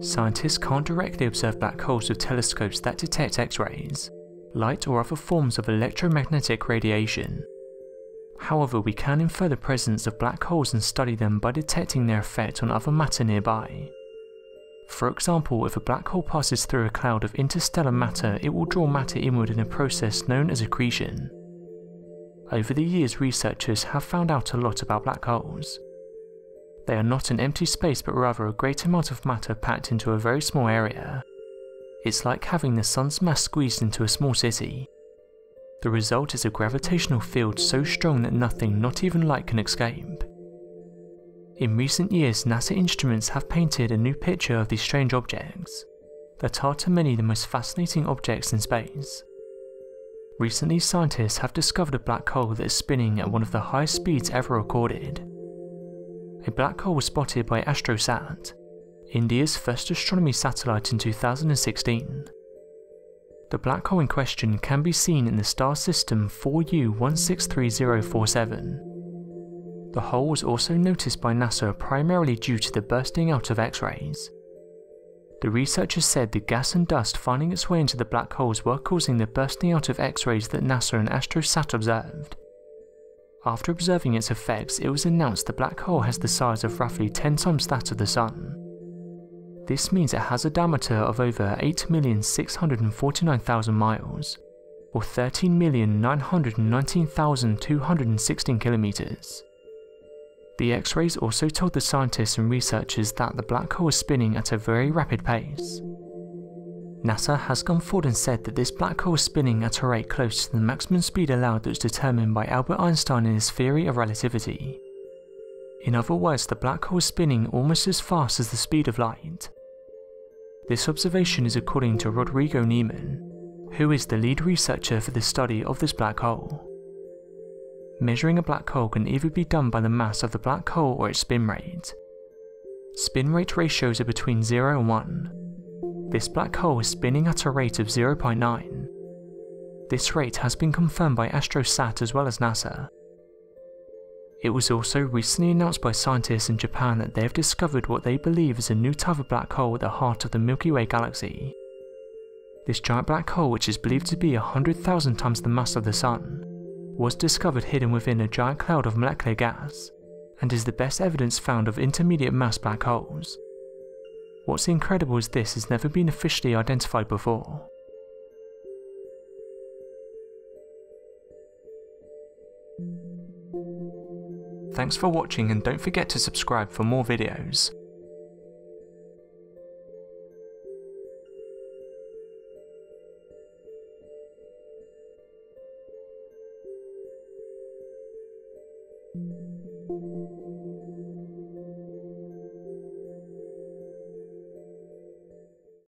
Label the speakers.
Speaker 1: Scientists can't directly observe black holes with telescopes that detect X-rays, light or other forms of electromagnetic radiation. However, we can infer the presence of black holes and study them by detecting their effect on other matter nearby. For example, if a black hole passes through a cloud of interstellar matter, it will draw matter inward in a process known as accretion. Over the years, researchers have found out a lot about black holes. They are not an empty space but rather a great amount of matter packed into a very small area. It's like having the sun's mass squeezed into a small city. The result is a gravitational field so strong that nothing, not even light, can escape. In recent years, NASA instruments have painted a new picture of these strange objects that are to many the most fascinating objects in space. Recently, scientists have discovered a black hole that is spinning at one of the highest speeds ever recorded. A black hole was spotted by AstroSat, India's first astronomy satellite in 2016. The black hole in question can be seen in the star system 4U163047. The hole was also noticed by NASA primarily due to the bursting out of X-rays. The researchers said the gas and dust finding its way into the black holes were causing the bursting out of X-rays that NASA and AstroSat observed. After observing its effects, it was announced the black hole has the size of roughly 10 times that of the Sun. This means it has a diameter of over 8,649,000 miles, or 13,919,216 kilometers. The X-rays also told the scientists and researchers that the black hole is spinning at a very rapid pace. NASA has gone forward and said that this black hole is spinning at a rate close to the maximum speed allowed that was determined by Albert Einstein in his theory of relativity. In other words, the black hole is spinning almost as fast as the speed of light. This observation is according to Rodrigo Niemann, who is the lead researcher for the study of this black hole. Measuring a black hole can either be done by the mass of the black hole or its spin rate. Spin rate ratios are between 0 and 1. This black hole is spinning at a rate of 0.9. This rate has been confirmed by AstroSat as well as NASA. It was also recently announced by scientists in Japan that they have discovered what they believe is a new type of black hole at the heart of the Milky Way galaxy. This giant black hole, which is believed to be 100,000 times the mass of the Sun, was discovered hidden within a giant cloud of molecular gas, and is the best evidence found of intermediate mass black holes. What's incredible is this has never been officially identified before. Thanks for watching and don't forget to subscribe for more videos.